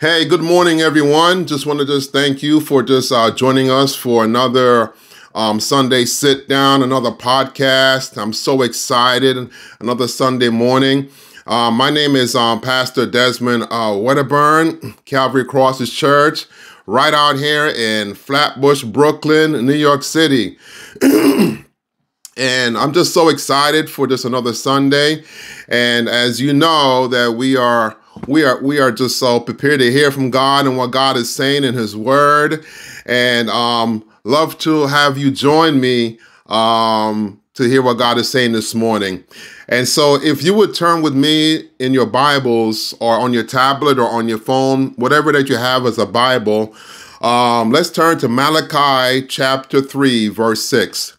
Hey, good morning, everyone. Just want to just thank you for just uh, joining us for another um, Sunday sit down, another podcast. I'm so excited. Another Sunday morning. Uh, my name is um, Pastor Desmond uh, Wedderburn, Calvary Crosses Church, right out here in Flatbush, Brooklyn, New York City. and I'm just so excited for just another Sunday. And as you know, that we are we are we are just so prepared to hear from God and what God is saying in His Word, and um, love to have you join me um, to hear what God is saying this morning. And so, if you would turn with me in your Bibles or on your tablet or on your phone, whatever that you have as a Bible, um, let's turn to Malachi chapter 3, verse 6.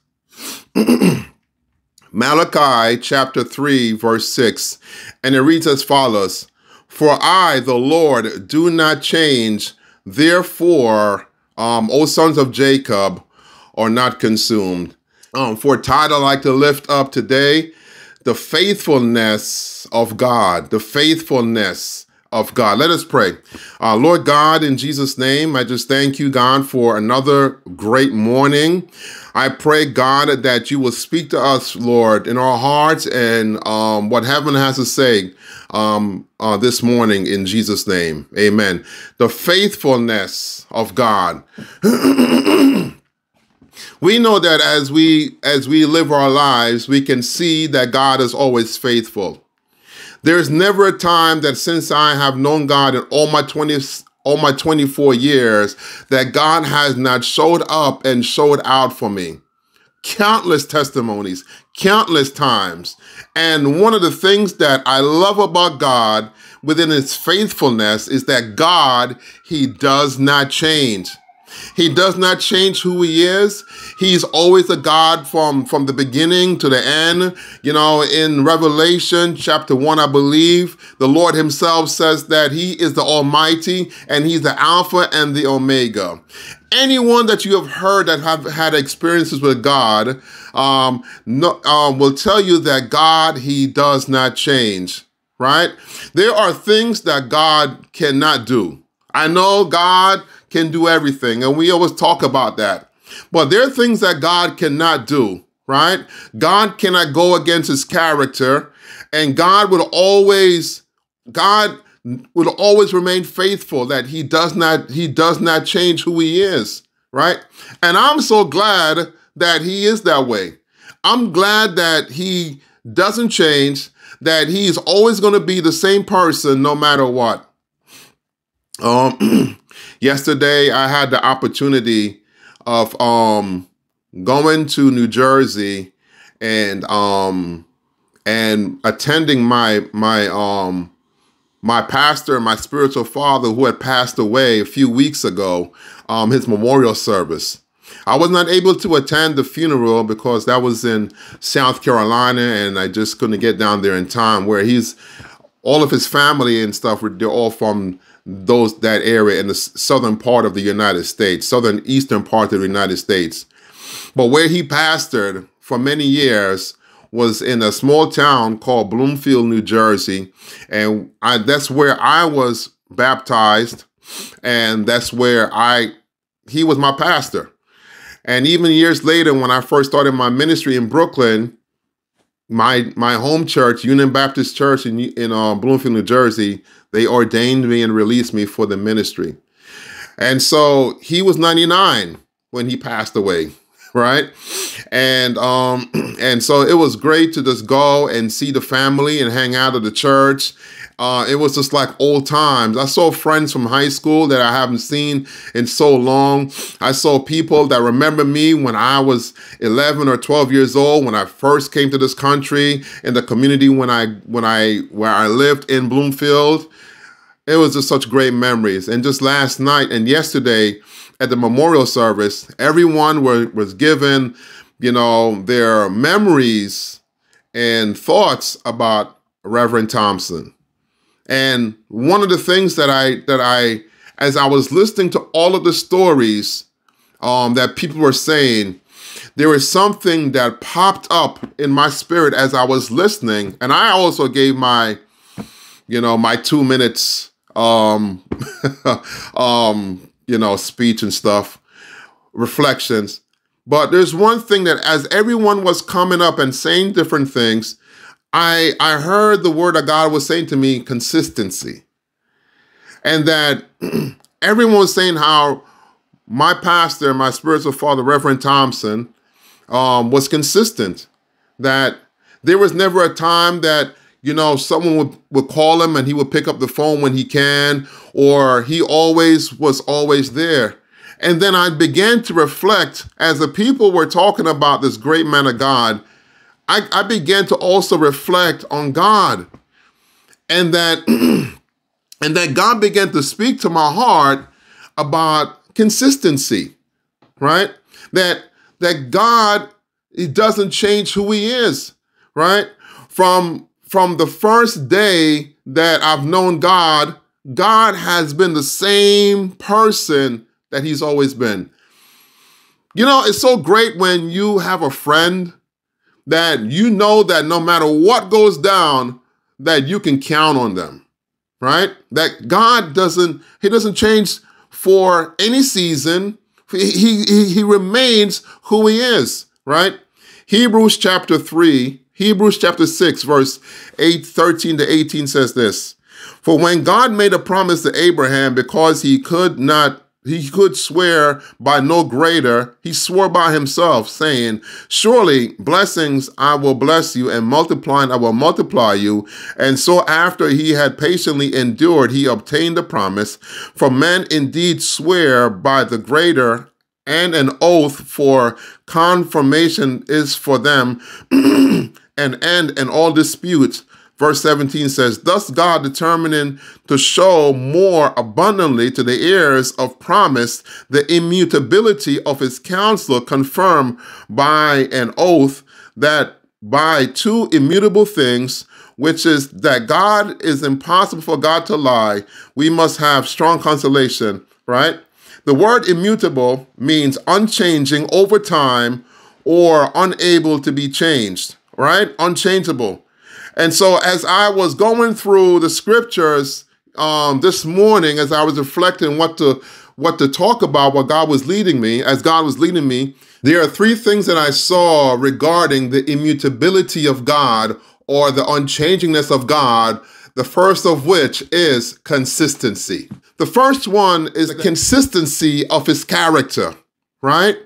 Malachi chapter 3, verse 6. And it reads as follows for I, the Lord, do not change. Therefore, um, O sons of Jacob, are not consumed. Um, for a title I like to lift up today, the faithfulness of God, the faithfulness of God. Let us pray. Uh, Lord God, in Jesus' name, I just thank you, God, for another great morning. I pray, God, that you will speak to us, Lord, in our hearts and um, what heaven has to say um, uh, this morning in Jesus' name. Amen. The faithfulness of God. we know that as we as we live our lives, we can see that God is always faithful. There's never a time that since I have known God in all my 20 all my 24 years that God has not showed up and showed out for me. Countless testimonies, countless times. And one of the things that I love about God within his faithfulness is that God, he does not change. He does not change who he is. He's always a God from, from the beginning to the end. You know, in Revelation chapter 1, I believe, the Lord himself says that he is the Almighty and he's the Alpha and the Omega. Anyone that you have heard that have had experiences with God um, no, um, will tell you that God, he does not change, right? There are things that God cannot do. I know God can do everything. And we always talk about that. But there are things that God cannot do, right? God cannot go against his character. And God will always, God will always remain faithful that he does not, he does not change who he is, right? And I'm so glad that he is that way. I'm glad that he doesn't change, that he's always going to be the same person no matter what. Um, Yesterday, I had the opportunity of um, going to New Jersey and um, and attending my my um, my pastor, my spiritual father, who had passed away a few weeks ago, um, his memorial service. I was not able to attend the funeral because that was in South Carolina, and I just couldn't get down there in time. Where he's all of his family and stuff, they're all from those that area in the southern part of the United States, southern eastern part of the United States. But where he pastored for many years was in a small town called Bloomfield, New Jersey, and I, that's where I was baptized, and that's where I he was my pastor. And even years later, when I first started my ministry in Brooklyn, my my home church, Union Baptist Church in in uh, Bloomfield, New Jersey, they ordained me and released me for the ministry. And so he was 99 when he passed away, right? And um and so it was great to just go and see the family and hang out at the church uh, it was just like old times. I saw friends from high school that I haven't seen in so long. I saw people that remember me when I was 11 or 12 years old when I first came to this country in the community when I when I where I lived in Bloomfield. It was just such great memories. And just last night and yesterday at the memorial service, everyone were, was given, you know, their memories and thoughts about Reverend Thompson. And one of the things that I that I as I was listening to all of the stories um, that people were saying, there was something that popped up in my spirit as I was listening, and I also gave my, you know, my two minutes um, um, you know, speech and stuff, reflections. But there's one thing that as everyone was coming up and saying different things, I I heard the word of God was saying to me consistency. And that everyone was saying how my pastor, my spiritual father, Reverend Thompson, um, was consistent. That there was never a time that you know someone would, would call him and he would pick up the phone when he can, or he always was always there. And then I began to reflect as the people were talking about this great man of God. I, I began to also reflect on God, and that and that God began to speak to my heart about consistency, right? That that God he doesn't change who he is, right? From from the first day that I've known God, God has been the same person that he's always been. You know, it's so great when you have a friend that you know that no matter what goes down, that you can count on them, right? That God doesn't, he doesn't change for any season. He, he, he remains who he is, right? Hebrews chapter 3, Hebrews chapter 6, verse 8, 13 to 18 says this. For when God made a promise to Abraham because he could not he could swear by no greater. He swore by himself, saying, Surely blessings I will bless you, and multiplying I will multiply you. And so after he had patiently endured, he obtained the promise. For men indeed swear by the greater, and an oath for confirmation is for them an end in all disputes Verse 17 says, Thus God determining to show more abundantly to the heirs of promise the immutability of his counsel, confirmed by an oath that by two immutable things, which is that God is impossible for God to lie, we must have strong consolation, right? The word immutable means unchanging over time or unable to be changed, right? Unchangeable. And so as I was going through the scriptures um, this morning, as I was reflecting what to what to talk about, what God was leading me, as God was leading me, there are three things that I saw regarding the immutability of God or the unchangingness of God. The first of which is consistency. The first one is the consistency of his character, right?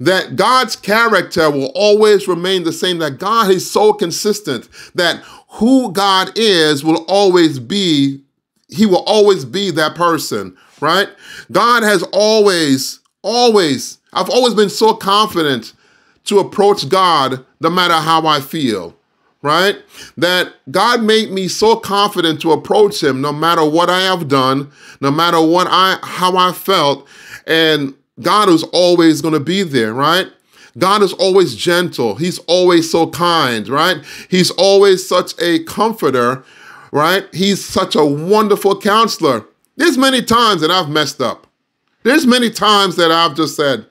that God's character will always remain the same, that God is so consistent that who God is will always be, he will always be that person, right? God has always, always, I've always been so confident to approach God no matter how I feel, right? That God made me so confident to approach him no matter what I have done, no matter what I how I felt, and God is always going to be there, right? God is always gentle. He's always so kind, right? He's always such a comforter, right? He's such a wonderful counselor. There's many times that I've messed up. There's many times that I've just said,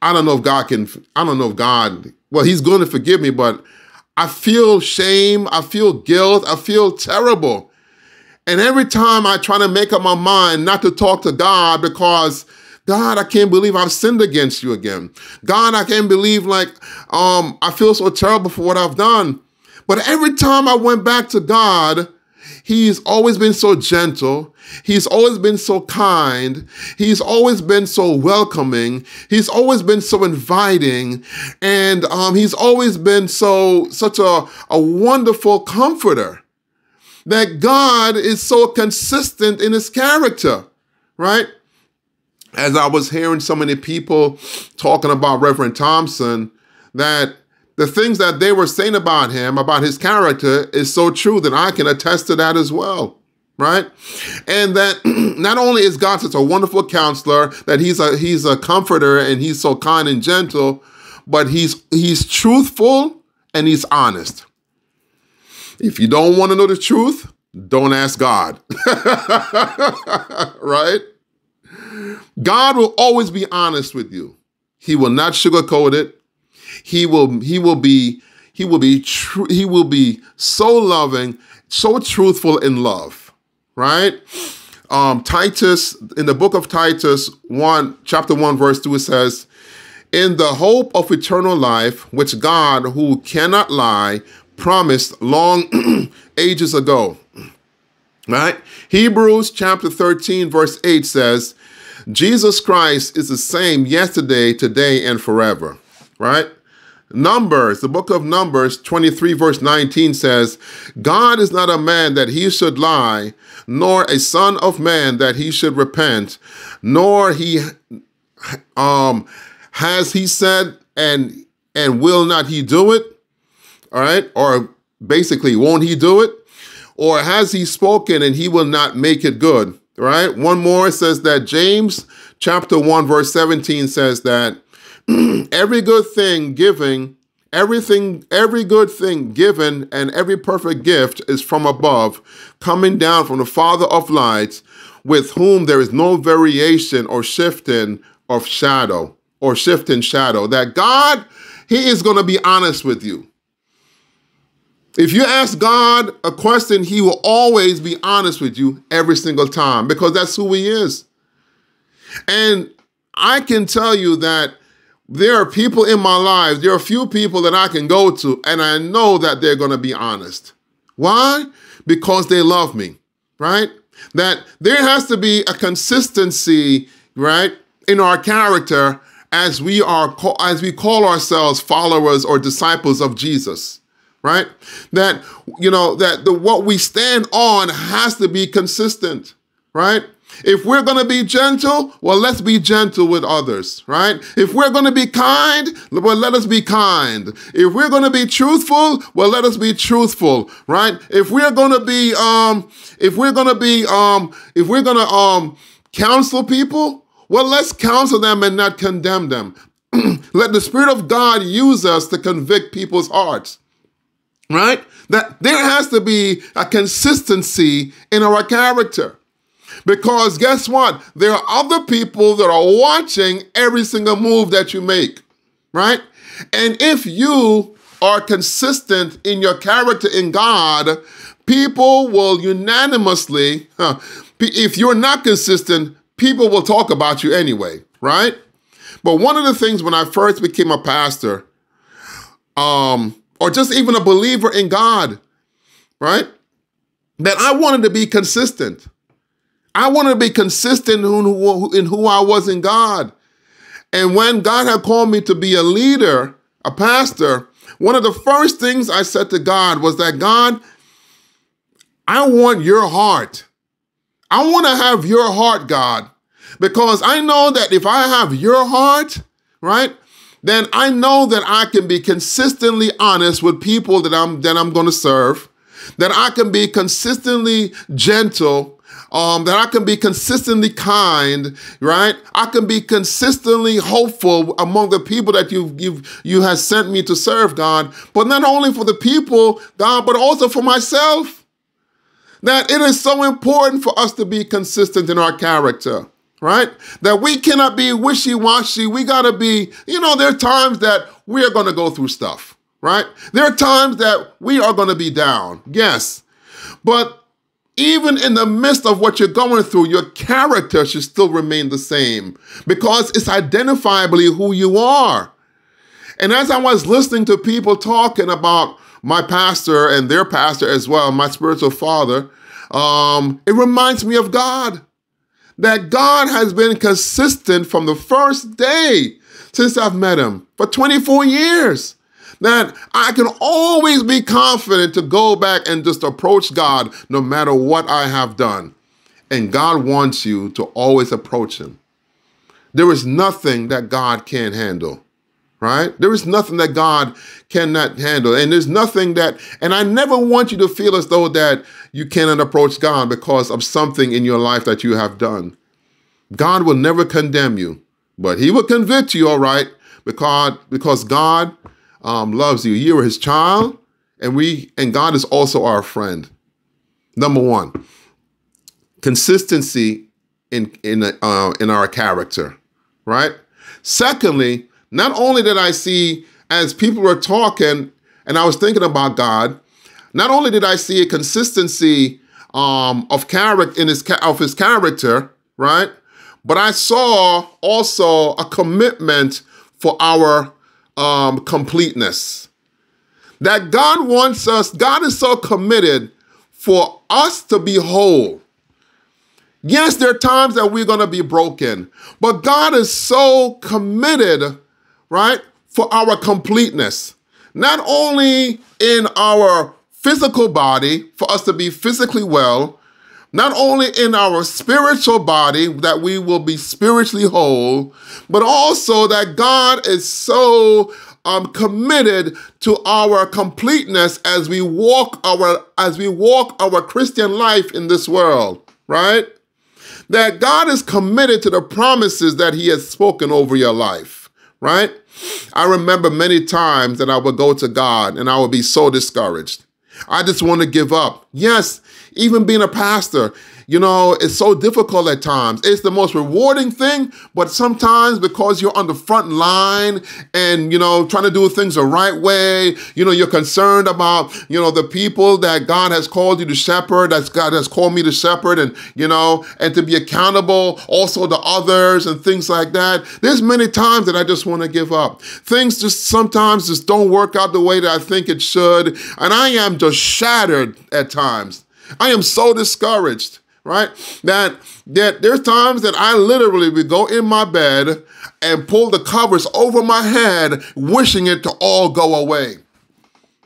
I don't know if God can, I don't know if God, well, He's going to forgive me, but I feel shame. I feel guilt. I feel terrible. And every time I try to make up my mind not to talk to God because God, I can't believe I've sinned against you again. God, I can't believe like um I feel so terrible for what I've done. But every time I went back to God, He's always been so gentle. He's always been so kind. He's always been so welcoming. He's always been so inviting. And um, he's always been so, such a, a wonderful comforter. That God is so consistent in his character, right? As I was hearing so many people talking about Reverend Thompson, that the things that they were saying about him, about his character, is so true that I can attest to that as well. Right? And that not only is God such a wonderful counselor, that he's a he's a comforter and he's so kind and gentle, but he's he's truthful and he's honest. If you don't want to know the truth, don't ask God. right? God will always be honest with you. He will not sugarcoat it. He will he will be he will be true he will be so loving, so truthful in love, right? um, Titus, in the book of Titus 1, chapter 1, verse 2, it says, In the hope of eternal life, which God, who cannot lie, promised long ages ago. Right? Hebrews chapter 13, verse 8 says, Jesus Christ is the same yesterday, today, and forever. Right? Numbers, the book of Numbers 23, verse 19 says, God is not a man that he should lie, nor a son of man that he should repent, nor he um has he said and and will not he do it? All right, or basically, won't he do it? Or has he spoken and he will not make it good? Right? One more says that James chapter 1, verse 17 says that every good thing giving, everything, every good thing given, and every perfect gift is from above, coming down from the Father of lights, with whom there is no variation or shifting of shadow or shifting shadow. That God, He is going to be honest with you. If you ask God a question, He will always be honest with you every single time because that's who He is. And I can tell you that there are people in my life, there are few people that I can go to, and I know that they're going to be honest. Why? Because they love me, right? That there has to be a consistency, right, in our character as we are as we call ourselves followers or disciples of Jesus right that you know that the what we stand on has to be consistent right if we're going to be gentle, well, let's be gentle with others, right? If we're going to be kind, well, let us be kind. If we're going to be truthful, well, let us be truthful, right? If we're going to be, um, if we're going to be, um, if we're going to, um, counsel people, well, let's counsel them and not condemn them. let the Spirit of God use us to convict people's hearts right? That there has to be a consistency in our character. Because guess what? There are other people that are watching every single move that you make, right? And if you are consistent in your character in God, people will unanimously, huh, if you're not consistent, people will talk about you anyway, right? But one of the things when I first became a pastor, um, or just even a believer in God, right? That I wanted to be consistent. I wanted to be consistent in who, I was in God. And when God had called me to be a leader, a pastor, one of the first things I said to God was that God, I want your heart. I want to have your heart, God, because I know that if I have your heart, right, then I know that I can be consistently honest with people that I'm that I'm going to serve, that I can be consistently gentle um, that I can be consistently kind, right? I can be consistently hopeful among the people that you you you have sent me to serve, God. But not only for the people, God, but also for myself. That it is so important for us to be consistent in our character right? That we cannot be wishy washy. We got to be, you know, there are times that we are going to go through stuff, right? There are times that we are going to be down, yes. But even in the midst of what you're going through, your character should still remain the same because it's identifiably who you are. And as I was listening to people talking about my pastor and their pastor as well, my spiritual father, um, it reminds me of God. That God has been consistent from the first day since I've met him for 24 years that I can always be confident to go back and just approach God no matter what I have done. And God wants you to always approach Him. There is nothing that God can't handle, right? There is nothing that God cannot handle. And there's nothing that, and I never want you to feel as though that you cannot approach God because of something in your life that you have done. God will never condemn you, but He will convict you, all right, because, because God um, loves you. You are his child, and we and God is also our friend. Number one, consistency in in uh, in our character, right? Secondly, not only did I see as people were talking, and I was thinking about God, not only did I see a consistency um, of character in his of his character, right? But I saw also a commitment for our um, completeness. That God wants us, God is so committed for us to be whole. Yes, there are times that we're going to be broken, but God is so committed, right, for our completeness. Not only in our physical body, for us to be physically well, not only in our spiritual body, that we will be spiritually whole, but also that God is so um, committed to our completeness as we walk our as we walk our Christian life in this world, right? That God is committed to the promises that He has spoken over your life, right? I remember many times that I would go to God and I would be so discouraged. I just want to give up. Yes, even being a pastor, you know, it's so difficult at times. It's the most rewarding thing, but sometimes because you're on the front line and, you know, trying to do things the right way, you know, you're concerned about, you know, the people that God has called you to shepherd, that's God has called me to shepherd and, you know, and to be accountable also to others and things like that. There's many times that I just want to give up. Things just sometimes just don't work out the way that I think it should. And I am just shattered at times. I am so discouraged right? That that there's times that I literally would go in my bed and pull the covers over my head, wishing it to all go away,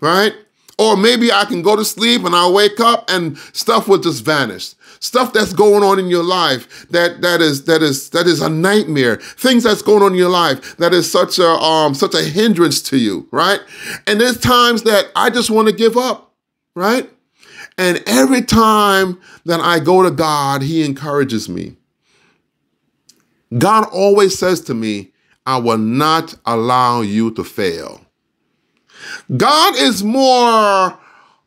right? Or maybe I can go to sleep and I wake up and stuff will just vanish. Stuff that's going on in your life that that is that is that is a nightmare. Things that's going on in your life that is such a um such a hindrance to you, right? And there's times that I just want to give up, right? And every time that I go to God, He encourages me. God always says to me, I will not allow you to fail. God is more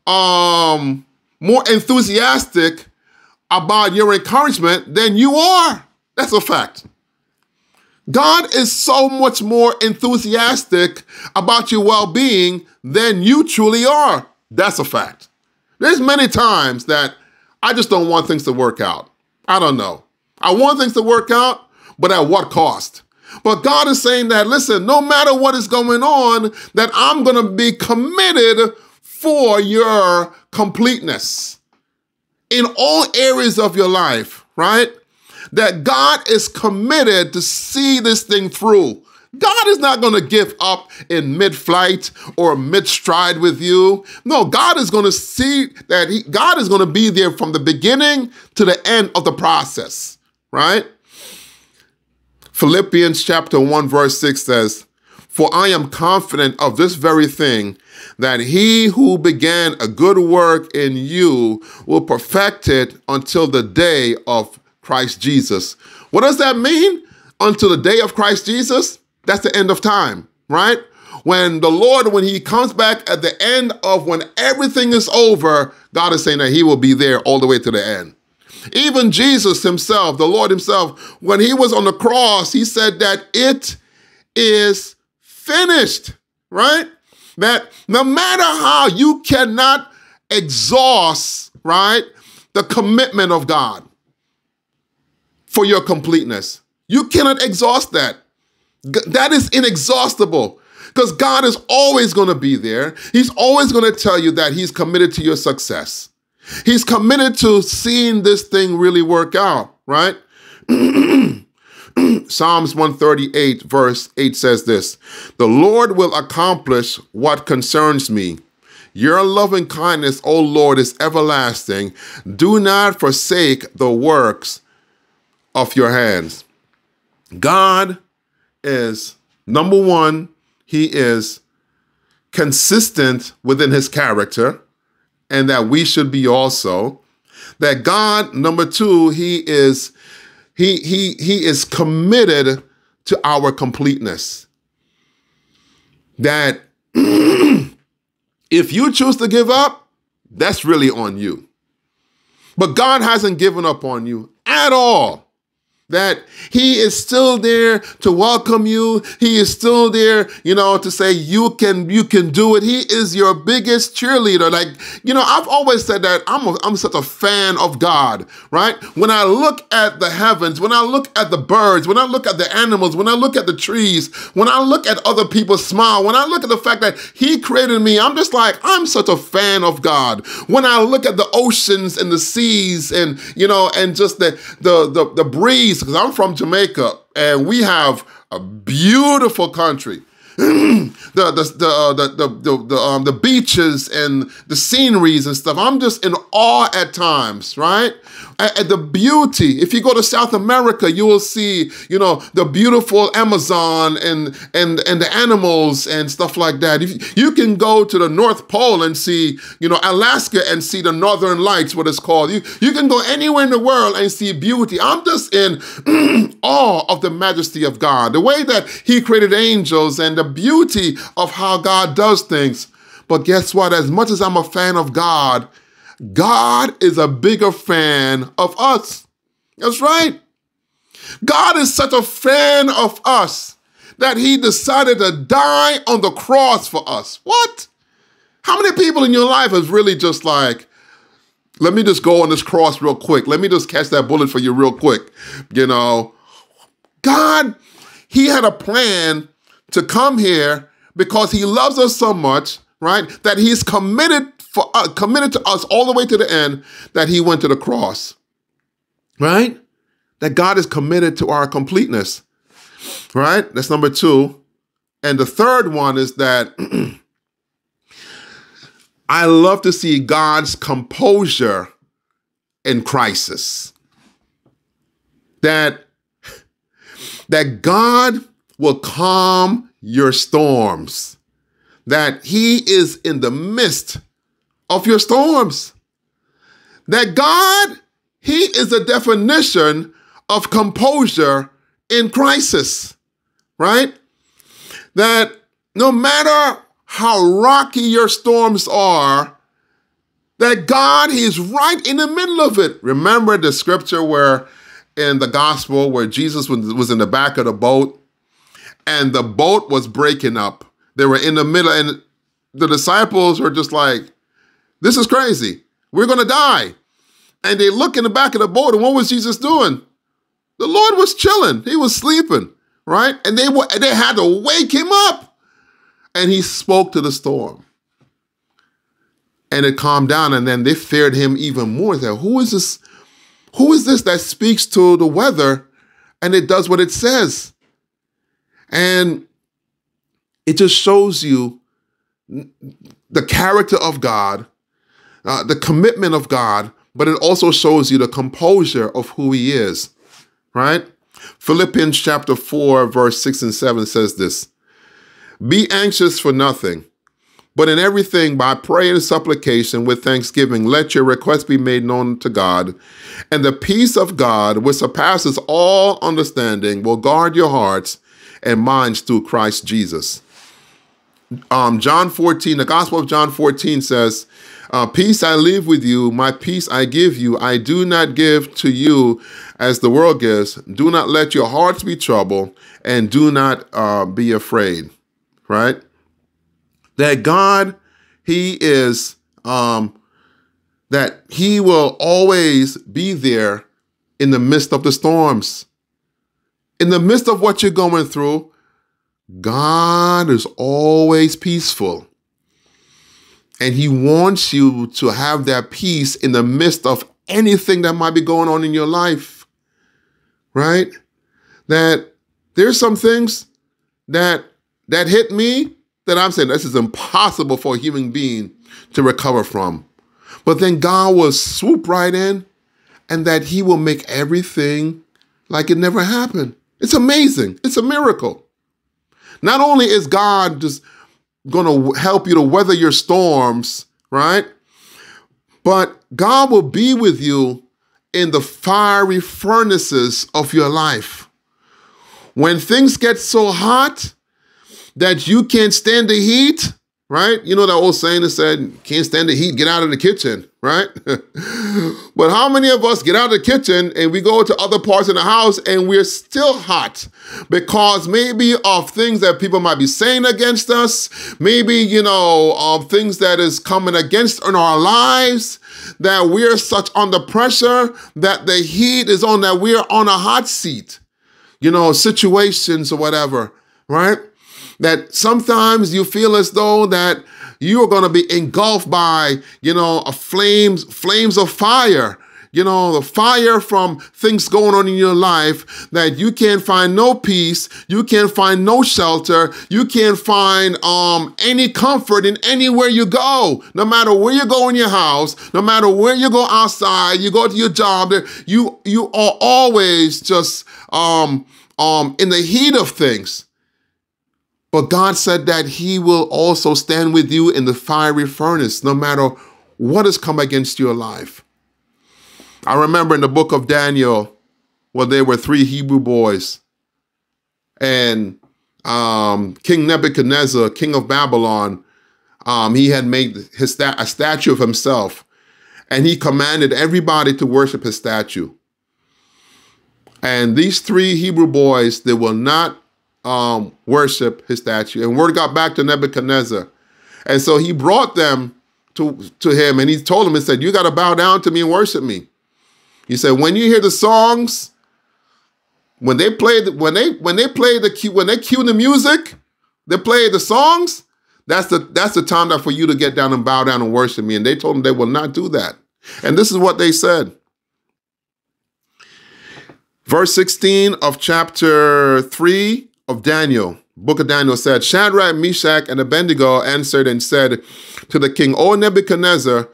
um more enthusiastic about your encouragement than you are. That's a fact. God is so much more enthusiastic about your well-being than you truly are. That's a fact. There's many times that I just don't want things to work out. I don't know. I want things to work out, but at what cost? But God is saying that, listen, no matter what is going on, that I'm going to be committed for your completeness in all areas of your life, right? That God is committed to see this thing through. God is not going to give up in mid-flight or mid-stride with you. No, God is going to see that he, God is going to be there from the beginning to the end of the process, right? Philippians chapter 1 verse 6 says, "For I am confident of this very thing, that he who began a good work in you will perfect it until the day of Christ Jesus." What does that mean? Until the day of Christ Jesus? That's the end of time, right? When the Lord, when he comes back at the end of when everything is over, God is saying that he will be there all the way to the end. Even Jesus himself, the Lord himself, when he was on the cross, he said that it is finished, right? That no matter how you cannot exhaust, right, the commitment of God for your completeness. You cannot exhaust that. That is inexhaustible because God is always going to be there. He's always going to tell you that He's committed to your success. He's committed to seeing this thing really work out, right? Psalms 138, verse 8 says this The Lord will accomplish what concerns me. Your loving kindness, O Lord, is everlasting. Do not forsake the works of your hands. God is number one, he is consistent within his character, and that we should be also. That God, number two, he is he he he is committed to our completeness. That if you choose to give up, that's really on you. But God hasn't given up on you at all. That he is still there to welcome you. He is still there you know to say you can you can do it. He is your biggest cheerleader. Like you know i've always said that i'm a, i'm such a fan of god right? When i look at the heavens when i look at the birds when i look at the animals when i look at the trees when i look at other people smile when i look at the fact that he created me i'm just like i'm such a fan of god. When i look at the oceans and the seas and you know and just the the the, the breeze because I'm from Jamaica and we have a beautiful country. the the the, uh, the the the the, um, the beaches and the sceneries and stuff. I'm just in awe at times, right? At, the beauty. If you go to South America, you will see, you know, the beautiful Amazon and and and the animals and stuff like that. If you can go to the North Pole and see, you know, Alaska and see the Northern Lights, what it's called. You you can go anywhere in the world and see beauty. I'm just in awe of the majesty of God, the way that He created angels and the beauty of how God does things. But guess what? As much as I'm a fan of God, God is a bigger fan of us. That's right. God is such a fan of us that he decided to die on the cross for us. What? How many people in your life is really just like, let me just go on this cross real quick. Let me just catch that bullet for you real quick. You know, God, he had a plan to come here because he loves us so much, right? That he's committed for uh, committed to us all the way to the end that he went to the cross. Right? That God is committed to our completeness. Right? That's number 2. And the third one is that I love to see God's composure in crisis. That that God will calm your storms. That he is in the midst of your storms. That God, He is a definition of composure in crisis, right? That no matter how rocky your storms are, that God, He's right in the middle of it. Remember the scripture where in the gospel where Jesus was in the back of the boat and the boat was breaking up. They were in the middle, and the disciples were just like, this is crazy. We're going to die. And they look in the back of the boat, and what was Jesus doing? The Lord was chilling. He was sleeping, right? And they were, they had to wake him up. And he spoke to the storm. And it calmed down, and then they feared him even more. They said, Who is this? Who is this that speaks to the weather and it does what it says? And it just shows you the character of God uh, the commitment of God, but it also shows you the composure of who He is, right? Philippians chapter 4, verse 6 and 7 says this Be anxious for nothing, but in everything by prayer and supplication with thanksgiving, let your requests be made known to God. And the peace of God, which surpasses all understanding, will guard your hearts and minds through Christ Jesus. Um, John 14, the Gospel of John 14 says, uh, peace I leave with you, my peace I give you. I do not give to you as the world gives. Do not let your hearts be troubled, and do not uh, be afraid. Right? That God, He is, um, that He will always be there in the midst of the storms. In the midst of what you're going through, God is always peaceful. And he wants you to have that peace in the midst of anything that might be going on in your life. Right? That there's some things that that hit me that I'm saying this is impossible for a human being to recover from. But then God will swoop right in and that he will make everything like it never happened. It's amazing. It's a miracle. Not only is God just going to help you to weather your storms, right? But God will be with you in the fiery furnaces of your life. When things get so hot that you can't stand the heat, right? You know that old saying that said, can't stand the heat, get out of the kitchen, right? but how many of us get out of the kitchen and we go to other parts of the house and we're still hot because maybe of things that people might be saying against us, maybe, you know, of things that is coming against in our lives, that we're such under pressure that the heat is on, that we're on a hot seat, you know, situations or whatever, right? That sometimes you feel as though that you are going to be engulfed by, you know, a flames, flames of fire, you know, the fire from things going on in your life that you can't find no peace, you can't find no shelter, you can't find um, any comfort in anywhere you go. No matter where you go in your house, no matter where you go outside, you go to your job, you you are always just um, um, in the heat of things. But God said that He will also stand with you in the fiery furnace, no matter what has come against your life. I remember in the book of Daniel, where there were three Hebrew boys, and um, King Nebuchadnezzar, king of Babylon, um, he had made his sta- a statue of himself, and he commanded everybody to worship his statue. And these three Hebrew boys, they will not um, worship his statue. And word got back to Nebuchadnezzar. And so he brought them to, to him and he told them he said, You got to bow down to me and worship me. He said, When you hear the songs, when they play when they when they play the when they cue the music, they play the songs, that's the that's the time that for you to get down and bow down and worship me. And they told him they will not do that. And this is what they said. Verse 16 of chapter 3 of Daniel, book of Daniel said, Shadrach, Meshach, and Abednego answered and said to the king, O Nebuchadnezzar,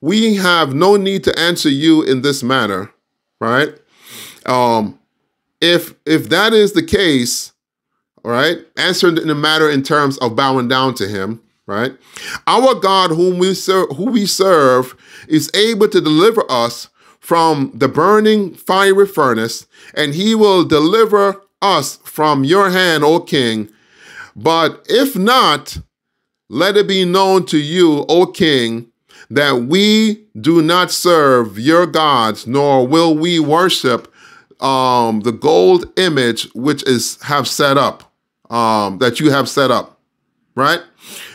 we have no need to answer you in this manner, right? Um, if if that is the case, right, answer in the matter in terms of bowing down to him, right? Our God, whom we serve, who we serve, is able to deliver us from the burning fiery furnace, and he will deliver us from your hand, O king. But if not, let it be known to you, O king, that we do not serve your gods, nor will we worship um, the gold image which is have set up, um, that you have set up, right?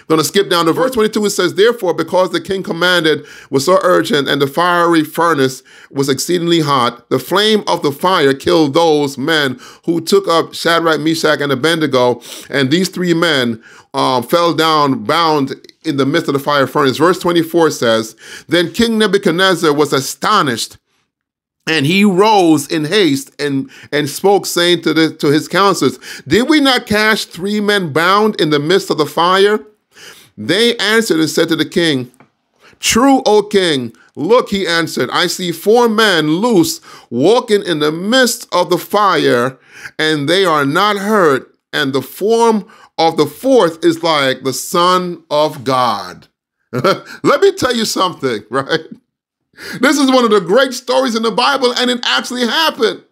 Going to skip down to verse 22. It says, Therefore, because the king commanded was so urgent and the fiery furnace was exceedingly hot, the flame of the fire killed those men who took up Shadrach, Meshach, and Abednego. And these three men um, fell down bound in the midst of the fire furnace. Verse 24 says, Then King Nebuchadnezzar was astonished and he rose in haste and, and spoke, saying to, the, to his counselors, Did we not cast three men bound in the midst of the fire? They answered and said to the king, True, O king. Look, he answered, I see four men loose walking in the midst of the fire, and they are not hurt. And the form of the fourth is like the Son of God. Let me tell you something, right? This is one of the great stories in the Bible, and it actually happened.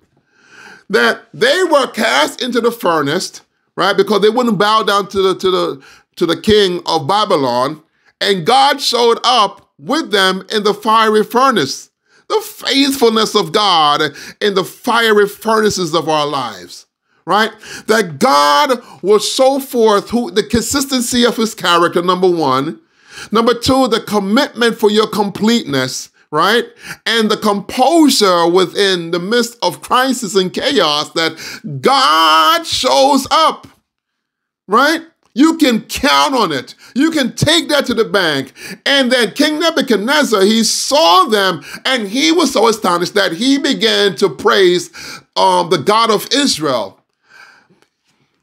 That they were cast into the furnace, right? Because they wouldn't bow down to the to the to the king of Babylon, and God showed up with them in the fiery furnace. The faithfulness of God in the fiery furnaces of our lives, right? That God will show forth who the consistency of his character, number one. Number two, the commitment for your completeness, right? And the composure within the midst of crisis and chaos that God shows up, right? You can count on it. You can take that to the bank. And then King Nebuchadnezzar, he saw them and he was so astonished that he began to praise um, the God of Israel.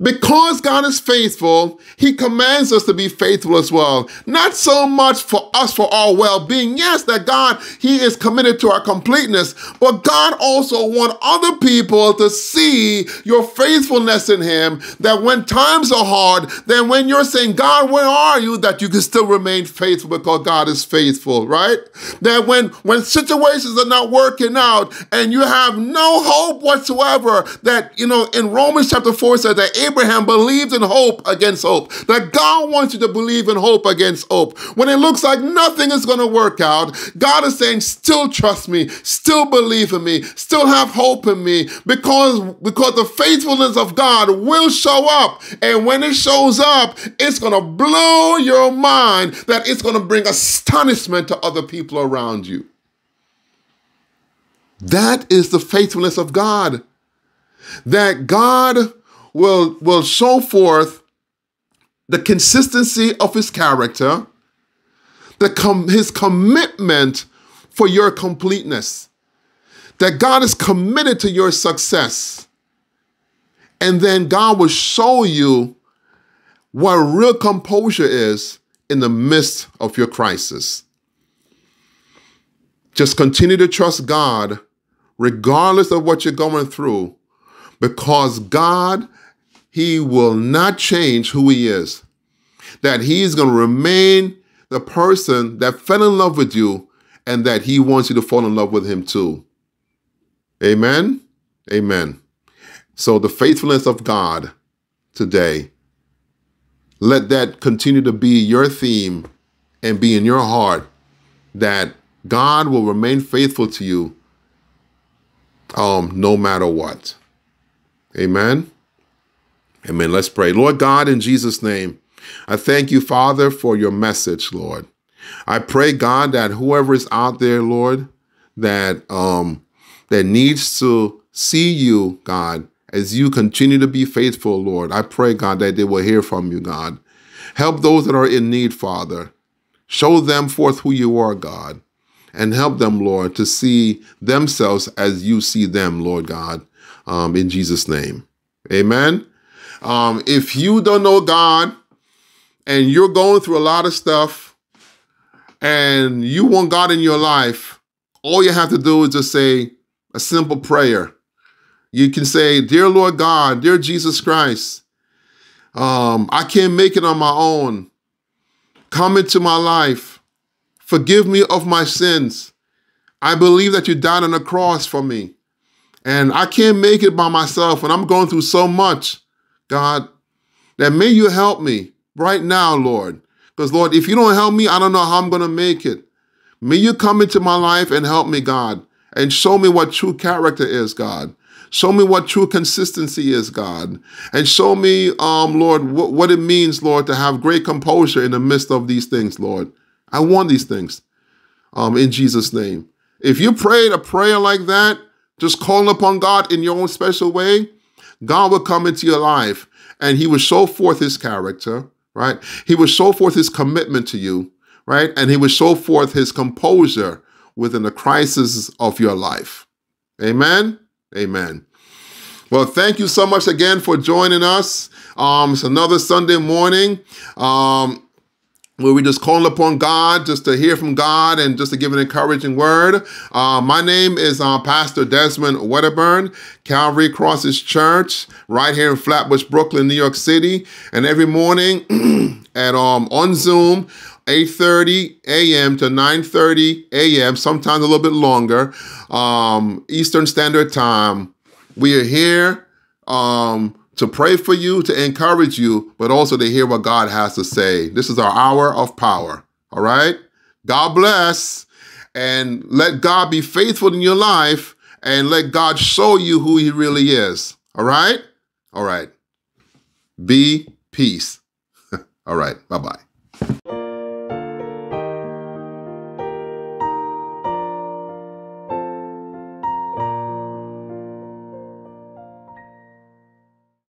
Because God is faithful, He commands us to be faithful as well. Not so much for us for our well being. Yes, that God, He is committed to our completeness, but God also wants other people to see your faithfulness in Him. That when times are hard, then when you're saying, God, where are you? That you can still remain faithful because God is faithful, right? That when, when situations are not working out and you have no hope whatsoever, that, you know, in Romans chapter 4 says that Abraham believed in hope against hope. That God wants you to believe in hope against hope. When it looks like nothing is going to work out, God is saying, still trust me, still believe in me, still have hope in me, because, because the faithfulness of God will show up. And when it shows up, it's going to blow your mind that it's going to bring astonishment to other people around you. That is the faithfulness of God. That God will, will show forth the consistency of his character, the com- his commitment for your completeness, that God is committed to your success. And then God will show you what real composure is in the midst of your crisis. Just continue to trust God regardless of what you're going through, because God, He will not change who He is. That He's going to remain the person that fell in love with you and that He wants you to fall in love with Him too. Amen? Amen. So the faithfulness of God today, let that continue to be your theme and be in your heart that God will remain faithful to you um, no matter what. Amen. Amen. Let's pray. Lord God, in Jesus' name, I thank you, Father, for your message, Lord. I pray, God, that whoever is out there, Lord, that um that needs to see you, God, as you continue to be faithful, Lord. I pray, God, that they will hear from you, God. Help those that are in need, Father. Show them forth who you are, God and help them, Lord, to see themselves as you see them, Lord God, um, in Jesus' name. Amen. Um, if you don't know God and you're going through a lot of stuff and you want God in your life, all you have to do is just say a simple prayer. You can say, Dear Lord God, dear Jesus Christ, um, I can't make it on my own. Come into my life. Forgive me of my sins. I believe that you died on the cross for me. And I can't make it by myself. And I'm going through so much, God, that may you help me right now, Lord. Because, Lord, if you don't help me, I don't know how I'm going to make it. May you come into my life and help me, God, and show me what true character is, God. Show me what true consistency is, God. And show me, um, Lord, what it means, Lord, to have great composure in the midst of these things, Lord. I want these things um, in Jesus' name. If you prayed a prayer like that, just calling upon God in your own special way, God will come into your life and he will show forth his character, right? He will show forth his commitment to you, right? And he will show forth his composure within the crisis of your life. Amen. Amen. Well, thank you so much again for joining us. Um, it's another Sunday morning. Um, where we just call upon God just to hear from God and just to give an encouraging word. Uh, my name is uh, Pastor Desmond Wedderburn, Calvary Crosses Church, right here in Flatbush, Brooklyn, New York City. And every morning at um, on Zoom, 8.30 a.m. to 9.30 a.m., sometimes a little bit longer, um, Eastern Standard Time. We are here um, to pray for you, to encourage you, but also to hear what God has to say. This is our hour of power. All right? God bless. And let God be faithful in your life and let God show you who he really is. All right? All right. Be peace. All right. Bye bye.